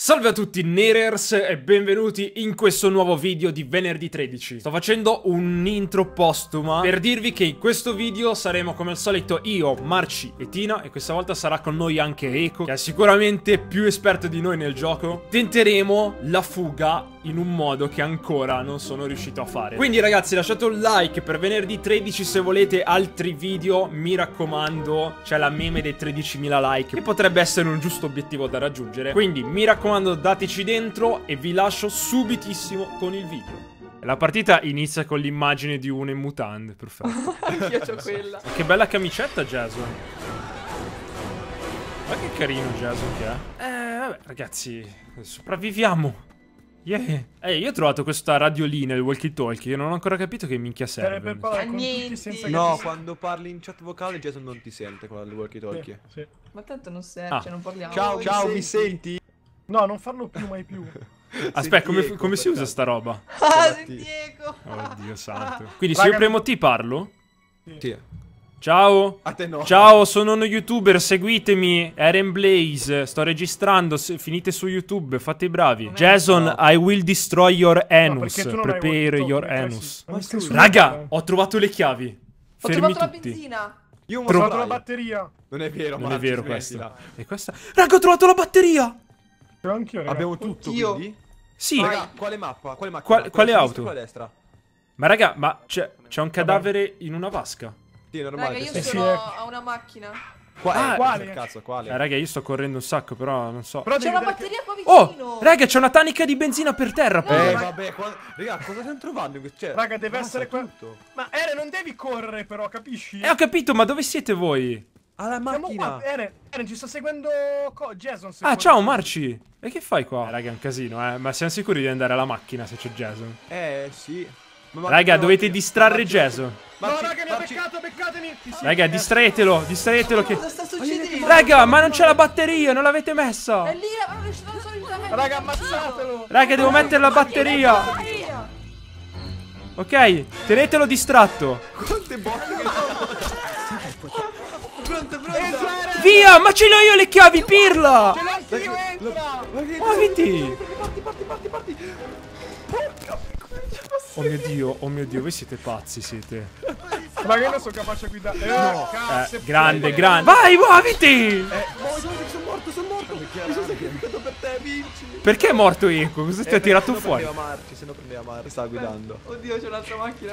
Salve a tutti Nerers e benvenuti in questo nuovo video di venerdì 13 Sto facendo un intro postuma per dirvi che in questo video saremo come al solito io, Marci e Tina E questa volta sarà con noi anche Eco, che è sicuramente più esperto di noi nel gioco. Tenteremo la fuga in un modo che ancora non sono riuscito a fare. Quindi ragazzi lasciate un like per venerdì 13 se volete altri video. Mi raccomando, c'è la meme dei 13.000 like Che potrebbe essere un giusto obiettivo da raggiungere. Quindi mi raccomando dateci dentro e vi lascio subitissimo con il video la partita inizia con l'immagine di uno in mutande, perfetto. Anch'io c'ho quella. Che bella camicetta Jason. Ma che carino Jason che è. Eh, vabbè, ragazzi, sopravviviamo. Yeah. Eh, io ho trovato questa radiolina, il walkie talkie, non ho ancora capito che minchia serve. Per parlare con tutti senza No, che quando parli in chat vocale Jason non ti sente con il walkie talkie. sì, sì. Ma tanto non serve, Ah. cioè non parliamo. Ciao, Mi ciao, senti? mi senti? No, non farlo più mai più. Aspetta, come, Senti, come si usa sta roba? Ah, Eco. Oddio santo. Quindi se io Raga, premo T parlo? Sì. Ciao. A te no. Ciao, sono uno youtuber, seguitemi. Eren Blaze, sto registrando. se- finite su YouTube, fate i bravi. Jason, no. I will destroy your anus. hai Prepare your anus. Raga, ho trovato le chiavi. Ho Fermi trovato la tutti. benzina. Io Ho trovato la batteria. Non è vero, Non è vero questo. E questa? Raga, ho trovato la batteria. Ce l'ho anch'io. Abbiamo tutto, Io. quindi? Sì. Raga, quale mappa? Quale macchina? Qual- quale auto? a destra? Ma raga, ma c'è, c'è un cadavere in una vasca. Sì, normale. Raga, io sì, sì, sono eh. a una macchina. Qua- Ah, eh, quale? Cazzo, quale? Eh, raga, io sto correndo un sacco, però non so. Però C'è una vedere che- batteria qua vicino. Oh, raga, c'è una tanica di benzina per terra. Eh, pure. vabbè, qua... Raga, cosa stiamo trovando? Cioè, Raga, deve essere qua- tutto. Ma Ere, non devi correre però, capisci? Eh, ho capito, ma dove siete voi? Alla macchina. qua, Ere, Ere, ci sta seguendo co- Jason. Ah, secondo ciao. Marci. E che fai qua? Eh, raga, è un casino, eh. Ma siamo sicuri di andare alla macchina se c'è Jason? Eh, sì. Ma- Raga, no, dovete Marci- distrarre Marci- Jason. No, Marci- raga, mi ha beccato, beccatemi. Raga, Eh, distraetelo, distraetelo che... Cosa sta succedendo? Raga, ma non c'è la batteria, non l'avete messa. È lì, non sono riuscito a. Raga, ammazzatelo. Raga, devo mettere la batteria. Batteria. Ok, tenetelo distratto. Quante botte che Pronto, pronto. Entra, Ere. Via, ma ce l'ho io le chiavi, pirla. Ce l'ho anch'io, entra. Muoviti. Parti, parti, parti, parti. Oh mio dio, oh mio dio, voi siete pazzi, siete. Raga, io non sono capace a guidare. No, Eh, grande, grande. Vai, muoviti. Eh, sono morto, sono morto. Mi sono sacrificato per te, vinci. Perché è morto Eco? Cosa ti ha Eh, tirato se no fuori? prendeva Marci, se no prendeva Marci, stava guidando. Oddio, c'è un'altra macchina.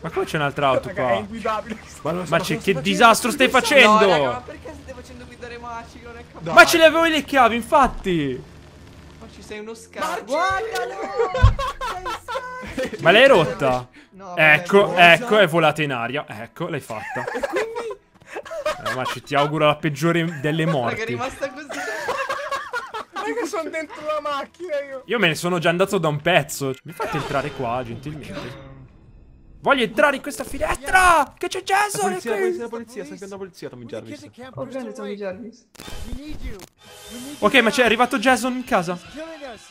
Ma come c'è un'altra auto Raga, è qua? inguidabile. Ma, Ma stai che facendo. disastro stai No, facendo? raga, ma perché stai facendo guidare Maci? Che non è capace. Ma ce le avevo le chiavi, infatti. Maci, sei uno scarso. Marci! Guardalo. Ma l'hai rotta? No, Ecco, cosa? ecco, è volata in aria. Ecco, l'hai fatta. Eh, ma ci ti auguro la peggiore delle Raga, è morti. rimasta così. Raga, sono dentro la macchina io. Io me ne sono già andato da un pezzo. Mi fate entrare qua, gentilmente. Voglio entrare in questa finestra! Che c'è La Jason! polizia, la è polizia, la polizia, sta chiamando la polizia, Tommy Jarvis. Grande Tommy Jarvis. Ok, ma c'è arrivato Jason in casa.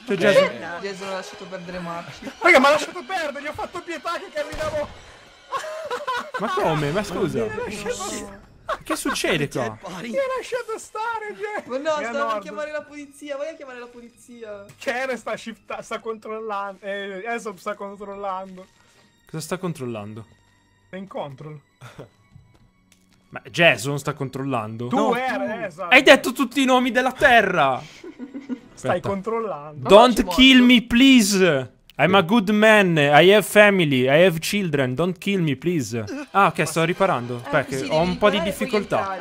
C'è Jason. Jason ha lasciato perdere Maci. Raga, ma lasciato perdere, gli ho fatto pietà che camminavo. Ma come? Ma scusa. Che succede qua? Mi ha lasciato stare, Jack. Ma no, stavo a chiamare la polizia. Vai a chiamare la polizia. Ere sta sta controllando. Eh, Esop sta controllando. Cosa sta controllando? È in control. Ma Jason sta controllando? Tu, No, Ere, Esop. Hai detto tutti i nomi della terra! Stai controllando. Don't kill me, please! I'm a good man, I have family, I have children, don't kill me, please. Ah, ok, sto riparando. Eh, sì, ho un po' di difficoltà.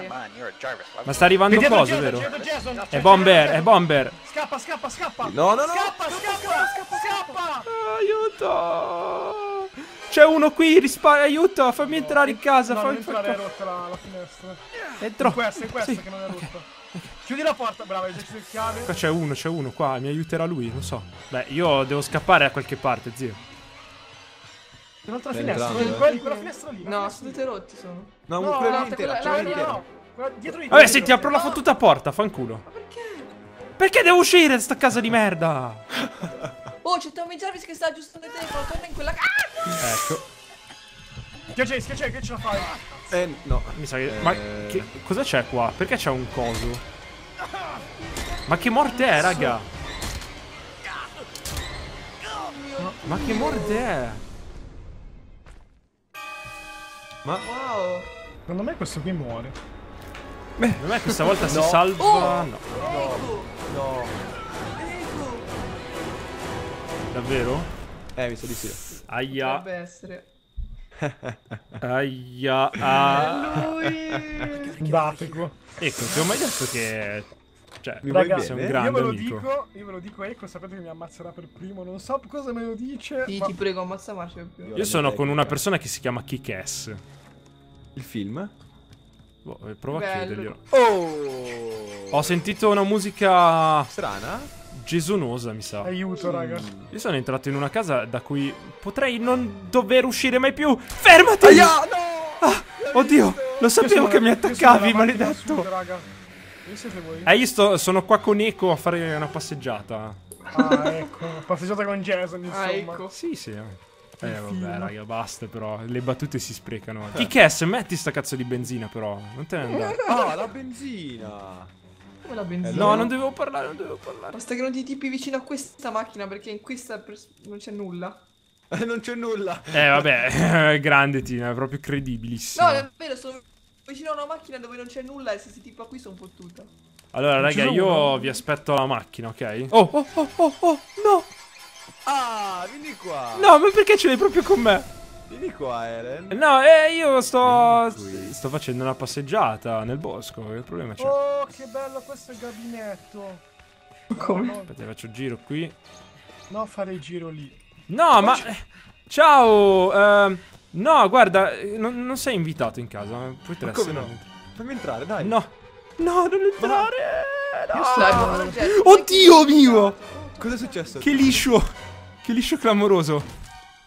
Ma sta arrivando cosa, Jason, vero? È bomber, è bomber. Scappa, scappa, scappa. No, no, no. Scappa, scappa, scappa, scappa. Aiuto! C'è uno qui, rispa- aiuto, fammi entrare in casa. No, non fammi entrare, è rotta la, la finestra. Entro. In questa, in questa Sì. che non è rotta. Chiudi la porta, brava, hai già chiuso il chiave. Qua c'è uno, c'è uno qua, mi aiuterà lui, non so. Beh, io devo scappare da qualche parte, zio. Un'altra finestra, entrando, in quella, quella finestra lì. No, sono tutte rotte sono. No, No, quella no, intera, quella- quella intera. quella dietro di te. Vabbè, senti, apro la fottuta porta, fanculo. Ma perché? Perché devo uscire da sta casa di merda? Oh, c'è Tommy Jarvis che sta giusto da te, torna in quella... Ah! Ecco. Che c'è, che c'è, che ce la fai? Eh, no. Mi sa che... Eh... Ma che... cosa c'è qua? Perché c'è un coso? Ma che morte è, raga? Ma, ma che morte è? Ma... Wow. Secondo me questo qui muore. Beh, secondo me questa volta no. si salva... Oh! No. No. no. Davvero? Eh, mi sa di sì. Aia. Dovrebbe essere. Aia. Ah. Lui. Datego. Ecco, ti ho mai detto che. Cioè, Mi vuoi Raga, sei un bene? grande io ve lo amico. dico, io ve lo dico, ecco, sapete che mi ammazzerà per primo, non so cosa me lo dice. Sì, ma- ti prego, ammazza Marcio primo. Io sono con una persona che si chiama Kick-Ass. Il film? Boh, eh, prova a Bello. chiederglielo. Oh! Ho sentito una musica Strana? Gesonosa, mi sa. Aiuto, raga. Io sono entrato in una casa da cui potrei non dover uscire mai più. Fermati! Aia, no! Oddio, lo Io sapevo sono- che mi attaccavi, maledetto. sud, raga. Eh, io sto, sono qua con Eco a fare una passeggiata. Ah, ecco. Passeggiata con Jason, insomma. Ah, ecco. Sì, sì. Eh, vabbè, film. raga, basta però. Le battute si sprecano. Kick-Ass, metti sta cazzo di benzina, però. Non te ne andare. Ah, la benzina! Come la benzina? No, non dovevo parlare, non dovevo parlare. Basta che non ti tipi vicino a questa macchina perché in questa non c'è nulla. Eh, non c'è nulla. Eh, vabbè, grande Tina, è proprio credibilissimo. No, è vero, sono vicino a una macchina dove non c'è nulla e se si tipa qui sono fottuta. Allora, raga, io uno? vi aspetto alla macchina, ok? Oh, oh, oh, oh, oh, no! Ah, vieni qua. No, ma perché ce l'hai proprio con me? Vieni qua, Eren. No, eh, io sto. Sto facendo una passeggiata nel bosco. Che problema c'è? Oh, che bello questo gabinetto. Come? No, Aspetta, faccio giro qui. no, fare il giro lì. No, ma. eh, Ciao! ehm, no, guarda, eh, non, non sei invitato in casa. Puoi Ma tre come no? Fammi entrare, dai. No, no, non entrare! No. gente. Oddio mio! Cosa è successo? Che liscio! Che liscio clamoroso.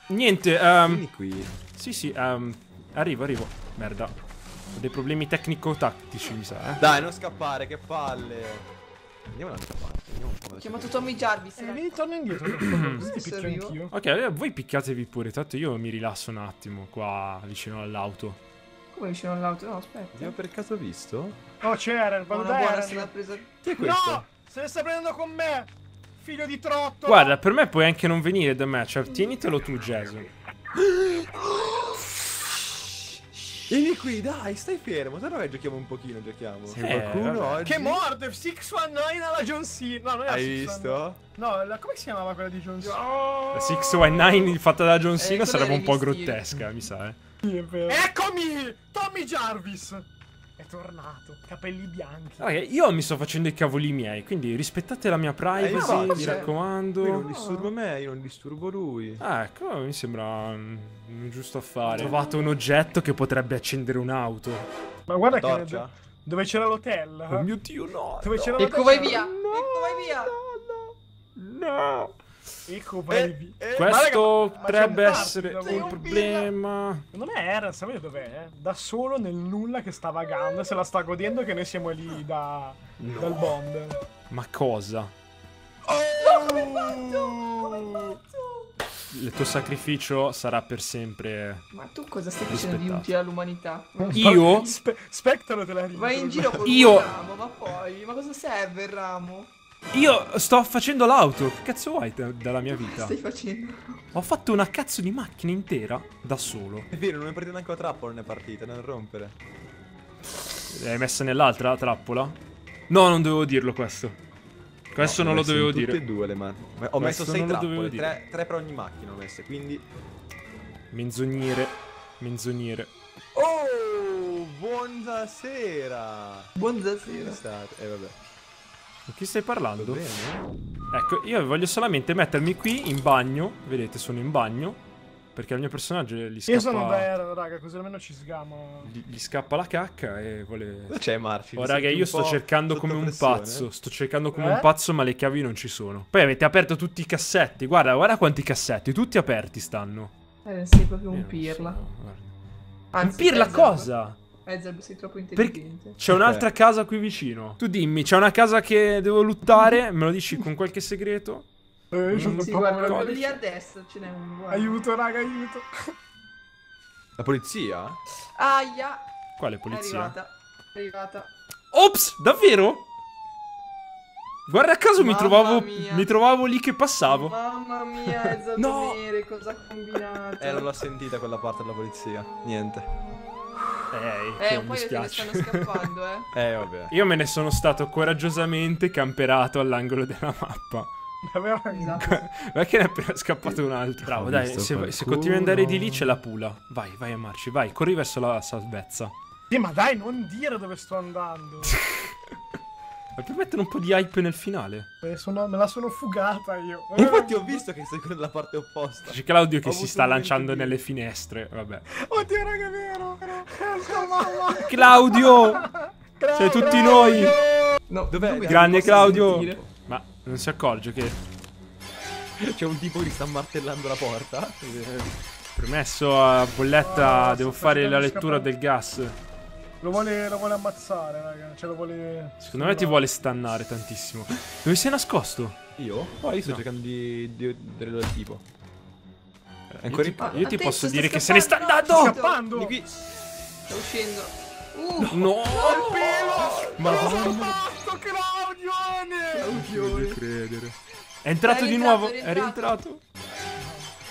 Niente, ehm. Vieni qui. Sì, sì, ehm. Arrivo, arrivo. Merda. Ho dei problemi tecnico-tattici, mi sa, eh. Dai, non scappare, che palle. Andiamo dall'altra parte. Andiamo Ho chiamato Tommy Jarvis. Eh, vieni, torna indietro. anch'io. Ok, eh, voi picchiatevi pure, tanto io mi rilasso un attimo qua vicino all'auto. Come vicino all'auto? No, aspetta. Abbiamo per caso visto? Oh, c'era, vado da Eren. presa. Chi è questo? No! Se ne sta prendendo con me! Figlio di trotto! Guarda, per me puoi anche non venire da me, cioè tienitelo tu, Jason. Vieni qui, dai, stai fermo. Se no che giochiamo un pochino, giochiamo. Sì, qualcuno vabbè. oggi? Che morde! 619 alla John Cena! No, non è la Hai 619. visto? No, la, come si chiamava quella di John Cena? Oh, La 619 fatta da John Cena quella sarebbe un po' grottesca, mi sa, eh. Eccomi! Tommy Jarvis! Tornato, capelli bianchi. Raga, io mi sto facendo i cavoli miei, quindi rispettate la mia privacy, infatti, mi cioè, raccomando. Lui non disturba me, io non disturbo lui. Ah, ecco, mi sembra mm, un giusto affare. Ho trovato un oggetto che potrebbe accendere un'auto. Ma guarda che Torcia? dove c'era l'hotel. Oh mio dio, no! Dove no, c'era Ecco, l'hotel? vai via. Ecco, vai via. No! Ecco, vai via. eh, Questo un potrebbe essere un voi. problema. Secondo me era, sapete dov'è? Da solo nel nulla che sta vagando se la sta godendo che noi siamo lì da, dal Bond. Ma cosa? Il tuo sacrificio sarà per sempre. Ma tu cosa stai facendo di Rispettato. utile all'umanità? Io? Spe- Spectro te la rido. Vai in giro con Io- un ramo, ma poi, ma cosa serve il ramo? Io sto facendo l'auto. Che cazzo vuoi da- dalla mia Che vita? stai facendo? Ho fatto una cazzo di macchina intera da solo. È vero, non è partita neanche la trappola, non è partita, non rompere. L'hai messa nell'altra trappola? No, non dovevo dirlo questo. Questo No, non lo messo dovevo Tutte dire. e due le mani. Ma Ho messo Questo sei lo dovevo trappole, tre, tre per ogni macchina ho messe, quindi... Menzognere. Menzognere. Oh, buonasera! Buonasera. Come state? Eh vabbè. Di chi stai parlando? Ecco, io voglio solamente mettermi qui in bagno. Vedete, sono in bagno. Perché al mio personaggio gli Io sono scappa. Eren, raga, così almeno ci sgamo. Gli, gli scappa la cacca e vuole. Dove c'è Marci? Oh, raga, io sto cercando come un pressione? pazzo. Sto cercando come Eh? un pazzo, ma le chiavi non ci sono. Poi avete aperto tutti i cassetti. Guarda, guarda quanti cassetti. Tutti aperti stanno. Eh, sei proprio Io un pirla. so. Anzi, un pirla cosa? Ezra, sei troppo Perché intelligente. c'è un'altra casa qui vicino. Tu dimmi, c'è una casa che devo lottare? Me lo dici con qualche segreto? Eh, sono Sì, guarda, codice. lì a destra ce n'è uno. guarda. Aiuto, raga, aiuto. La polizia? Aia. Quale È polizia? arrivata. È arrivata. Ops, davvero? Guarda caso mi trovavo, mi trovavo lì che passavo. Mamma mia, è Zato No. Cosa ha combinato? Eh, non l'ho sentita quella parte della polizia. Niente. Ehi, Eh, che un mi paio te ne stanno scappando, eh. Eh, vabbè. Io me ne sono stato coraggiosamente camperato all'angolo della mappa. Davvero? Esatto. Guarda che ne è appena scappato un altro. Bravo, Ho dai, se, se continui ad andare di lì c'è la pula. Vai, vai a marci, vai, corri verso la salvezza. Sì, ma dai, non dire dove sto andando. Ma per mettere un po' di hype nel finale. Me, sono- me la sono fugata io. Infatti ho visto che sei nella parte opposta. C'è Claudio che Ho si sta lanciando nelle finestre. Vabbè. Oddio, raga, è vero. Mamma. Claudio! Sei tutti noi! No, Dov'è? Grande Claudio! sentire. Ma non si accorge che C'è un tipo che sta martellando la porta. permesso a bolletta Ah, devo fare la lettura scappare. del gas. Lo vuole, lo vuole ammazzare, raga. Cioè, lo vuole. Secondo me ti vuole stannare tantissimo. Dove sei nascosto? Io? No, io sto No. cercando di, di vedere dove tipo. È Io ancora ti, in pa- io ti posso dire che se ne sta scappando, andando! no, Scappando! Di qui. Sta uscendo. Uh, No! Madonna! Fatto, Claudione! Non voglio credere. È entrato È di nuovo, è è rientrato.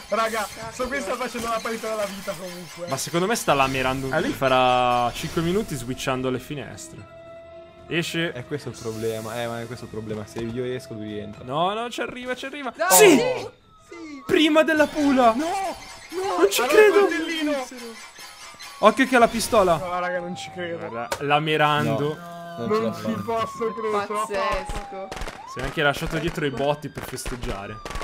Raga, sto qui sta facendo la parità della vita comunque. Ma secondo me sta lamerando. Ah, lui farà 5 minuti switchando le finestre. Esce. Eh, questo è il problema. Eh, ma è questo il problema. Se io esco, lui entra. No, no, ci arriva, ci arriva. no, Sì! Sì! Prima della pula! No! Non ci Allora, credo! Occhio che ha la pistola. No, raga, non ci credo. Guarda, lamerando. Non ce la Non ci posso credere. Pazzesco. Si è anche lasciato dietro i botti per festeggiare.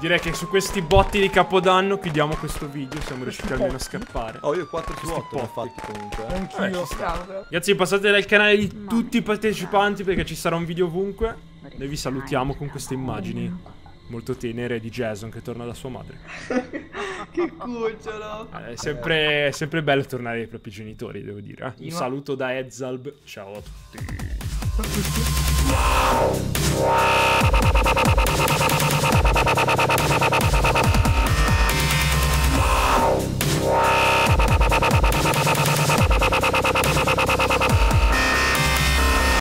Direi che su questi botti di capodanno chiudiamo questo video. Siamo riusciti almeno a scappare. Oh, io 4 su 8 l'ho fatti comunque. Eh. Anch'io. Eh, Ragazzi, passate dal canale di tutti i partecipanti perché ci sarà un video ovunque. Noi vi salutiamo con queste immagini molto tenere di Jason che torna da sua madre. che cucciolo! Eh, è sempre, sempre, bello tornare ai propri genitori, devo dire. Eh? Un saluto da Edzalb, ciao a tutti.